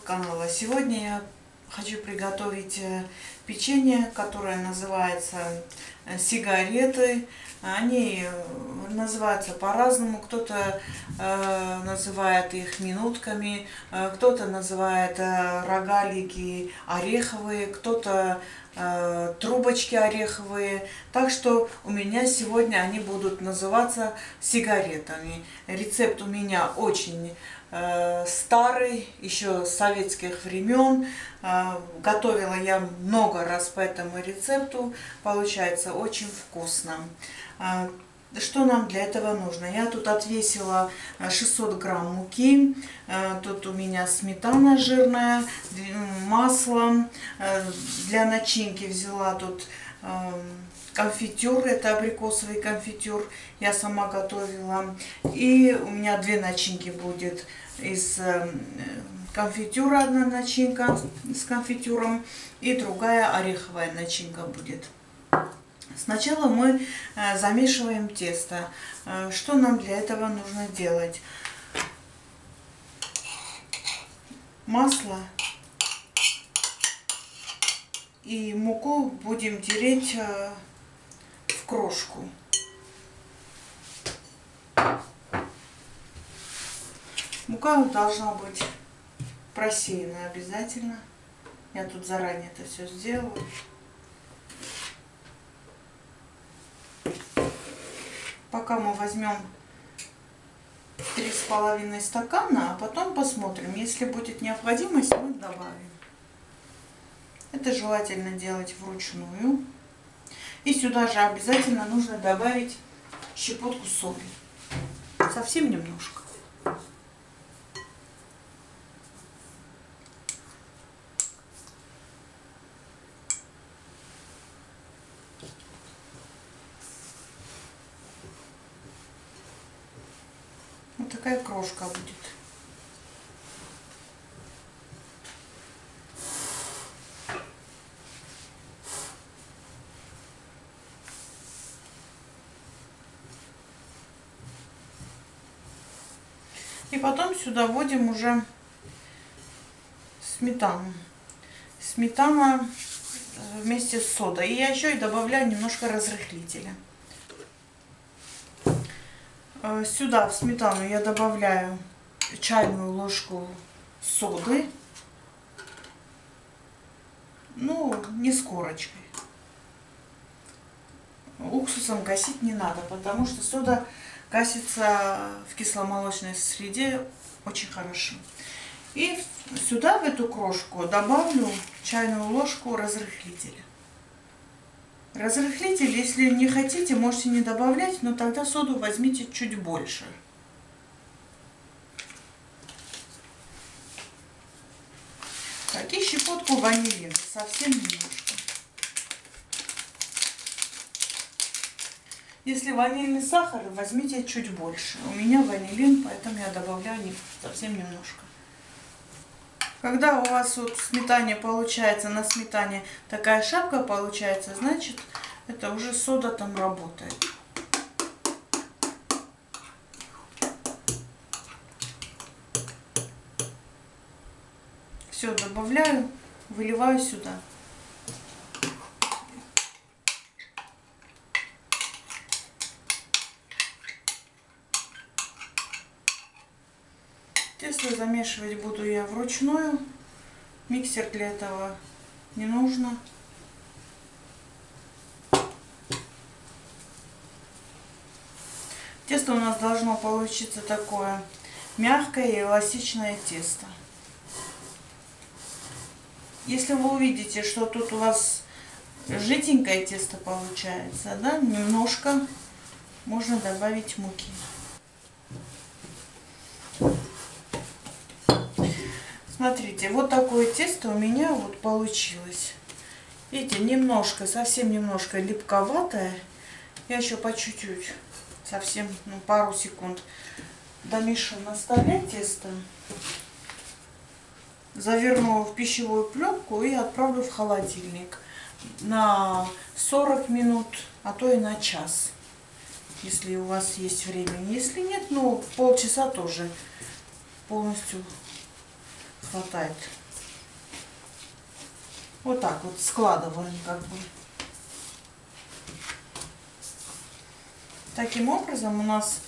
канала. Сегодня я хочу приготовить э, печенье, которое называется э, сигареты. Они э, называются по-разному. Кто-то э, называет их минутками, э, кто-то называет э, рогалики ореховые, кто-то э, трубочки ореховые. Так что у меня сегодня они будут называться сигаретами. Рецепт у меня очень старый, еще советских времен. Э, готовила я много раз по этому рецепту. Получается очень вкусно. Э, что нам для этого нужно? Я тут отвесила 600 грамм муки, тут у меня сметана жирная, масло, для начинки взяла тут конфитюр, это абрикосовый конфитюр, я сама готовила. И у меня две начинки будет из конфитюра одна начинка с конфитюром и другая ореховая начинка будет. Сначала мы э, замешиваем тесто. Э, что нам для этого нужно делать? Масло и муку будем тереть э, крошку. Мука должна быть просеяна обязательно. Я тут заранее это все сделала. пока мы возьмем три с половиной стакана, а потом посмотрим. Если будет необходимость, мы добавим. Это желательно делать вручную. И сюда же обязательно нужно добавить щепотку соли. Совсем немножко. Вот такая крошка будет. И потом сюда вводим уже сметану. Сметана вместе с содой. И я еще и добавляю немножко разрыхлителя. Э, сюда в сметану я добавляю чайную ложку соды. Ну, не с корочкой. Уксусом гасить не надо, потому что сода гасится в кисломолочной среде очень хорошо. И сюда, в эту крошку, добавлю чайную ложку разрыхлителя. Разрыхлитель, если не хотите, можете не добавлять, но тогда соду возьмите чуть больше. Так, и щепотку ванилина, совсем немножко. Если ванильный сахар, возьмите чуть больше. У меня ванилин, поэтому я добавляю совсем немножко. Когда у вас вот в сметане получается, на сметане такая шапка получается, значит, это уже сода там работает. Все, добавляю, выливаю сюда. Тесто замешивать буду я вручную. Миксер для этого не нужно. Тесто у нас должно получиться такое мягкое и эластичное тесто. Если вы увидите, что тут у вас жиденькое тесто получается, да, немножко можно добавить муки. Смотрите, вот такое тесто у меня вот получилось. Видите, немножко, совсем немножко липковатое. Я еще по чуть-чуть, совсем ну, пару секунд домешу на столе тесто. Заверну в пищевую пленку и отправлю в холодильник на 40 минут, а то и на час, если у вас есть время. Если нет, ну полчаса тоже полностью хватает. Вот так вот складываем как бы. Таким образом у нас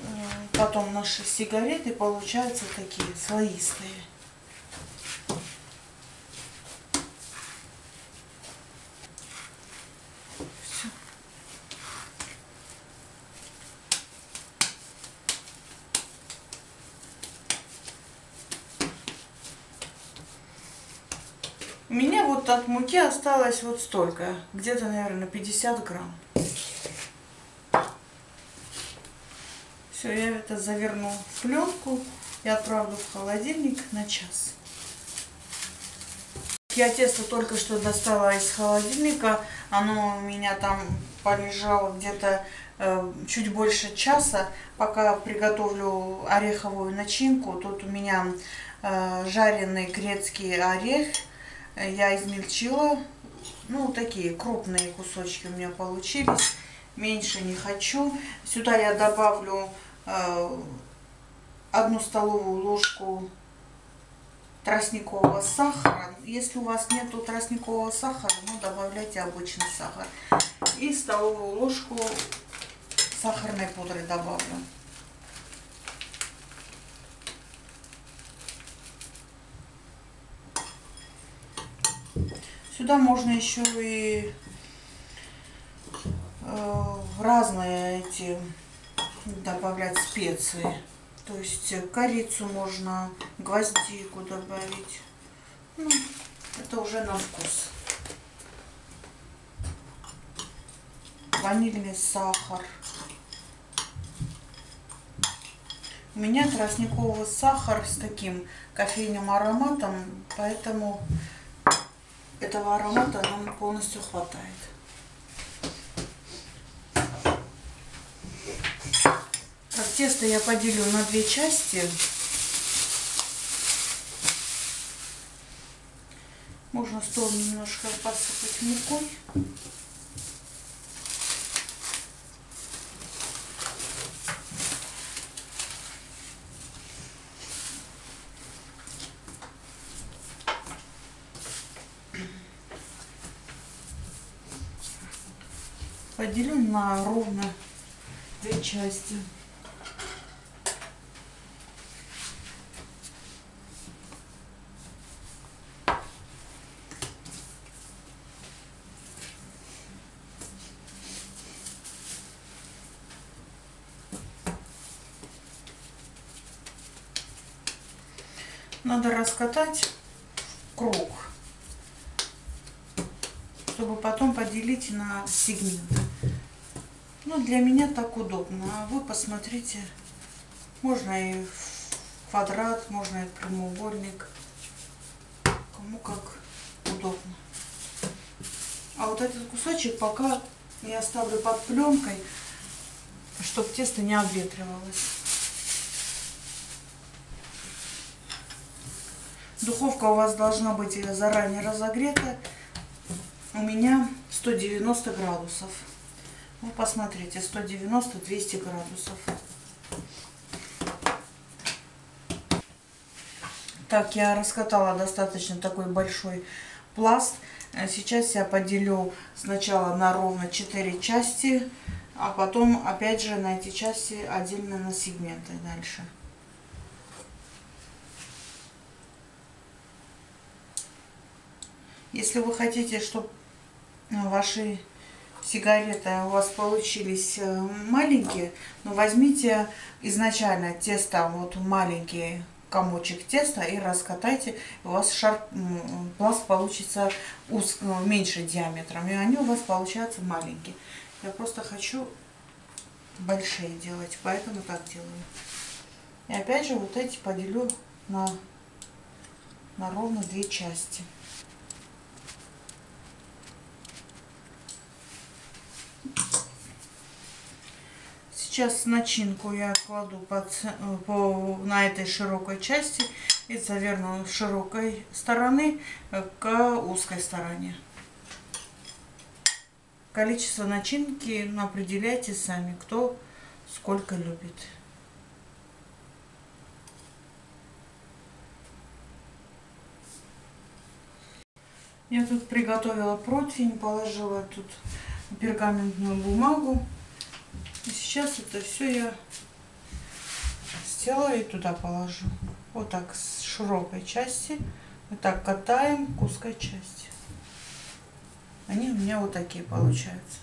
э, потом наши сигареты получаются такие слоистые. У меня вот от муки осталось вот столько, где-то, наверное, 50 грамм. Все, я это заверну в пленку и отправлю в холодильник на час. Я тесто только что достала из холодильника. Оно у меня там полежало где-то э, чуть больше часа, пока приготовлю ореховую начинку. Тут у меня э, жареный грецкий орех, я измельчила. Ну, такие крупные кусочки у меня получились. Меньше не хочу. Сюда я добавлю э, одну столовую ложку тростникового сахара. Если у вас нету тростникового сахара, ну, добавляйте обычный сахар. И столовую ложку сахарной пудры добавлю. Сюда можно еще и э, разные эти добавлять специи. То есть корицу можно, гвоздику добавить. Ну, это уже на вкус. Ванильный сахар. У меня тростниковый сахар с таким кофейным ароматом, поэтому этого аромата нам полностью хватает. Так, тесто я поделю на две части. Можно стол немножко посыпать мукой. Поделю на ровно две части. Надо раскатать круг чтобы потом поделить на сегменты. Ну, для меня так удобно. А вы посмотрите, можно и квадрат, можно и прямоугольник. Кому как удобно. А вот этот кусочек пока я оставлю под пленкой, чтобы тесто не обветривалось. Духовка у вас должна быть заранее разогрета у меня 190 градусов. Вы посмотрите, 190-200 градусов. Так, я раскатала достаточно такой большой пласт. Сейчас я поделю сначала на ровно 4 части, а потом опять же на эти части отдельно на сегменты дальше. Если вы хотите, чтобы ваши сигареты у вас получились э, маленькие, но возьмите изначально тесто, вот маленький комочек теста и раскатайте, у вас шар, пласт получится уз, ну, меньше диаметром, и они у вас получаются маленькие. Я просто хочу большие делать, поэтому так делаю. И опять же вот эти поделю на, на ровно две части. Сейчас начинку я кладу под, э, по, на этой широкой части и заверну с широкой стороны э, к узкой стороне. Количество начинки определяйте сами, кто сколько любит. Я тут приготовила противень, положила тут пергаментную бумагу Сейчас это все я сделаю и туда положу. Вот так с широкой части. Вот так катаем к узкой части. Они у меня вот такие получаются.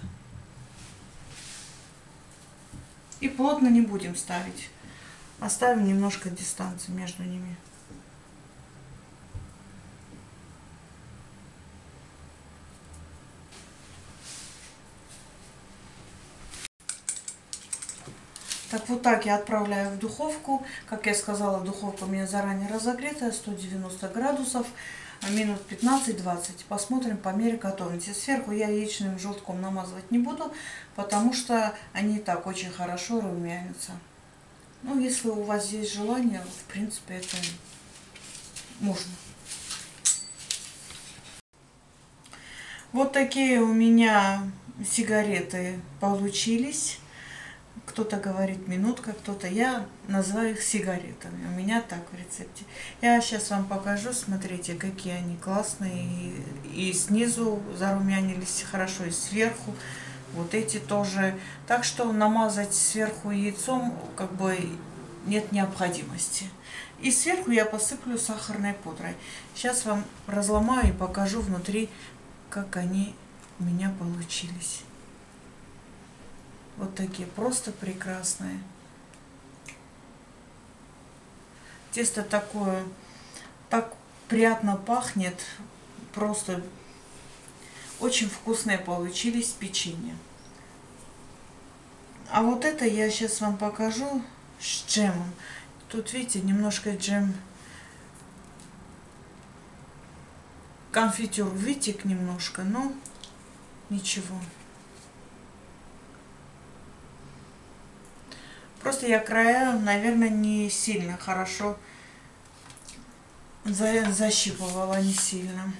И плотно не будем ставить. Оставим немножко дистанции между ними. Так вот так я отправляю в духовку. Как я сказала, духовка у меня заранее разогретая, 190 градусов, минут 15-20. Посмотрим по мере готовности. Сверху я яичным желтком намазывать не буду, потому что они и так очень хорошо румянятся. Ну, если у вас есть желание, в принципе, это можно. Вот такие у меня сигареты получились. Кто-то говорит минутка, кто-то. Я называю их сигаретами. У меня так в рецепте. Я сейчас вам покажу. Смотрите, какие они классные. И, и снизу зарумянились хорошо, и сверху. Вот эти тоже. Так что намазать сверху яйцом как бы нет необходимости. И сверху я посыплю сахарной пудрой. Сейчас вам разломаю и покажу внутри, как они у меня получились. Вот такие, просто прекрасные. Тесто такое, так приятно пахнет, просто очень вкусные получились печенье. А вот это я сейчас вам покажу с джемом. Тут, видите, немножко джем конфитюр вытек немножко, но ничего. Просто я края, наверное, не сильно хорошо защипывала, не сильно.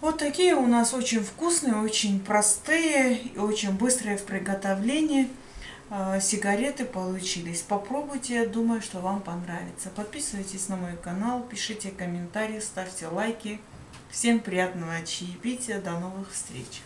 Вот такие у нас очень вкусные, очень простые и очень быстрые в приготовлении э, сигареты получились. Попробуйте, я думаю, что вам понравится. Подписывайтесь на мой канал, пишите комментарии, ставьте лайки. Всем приятного чаепития, до новых встреч!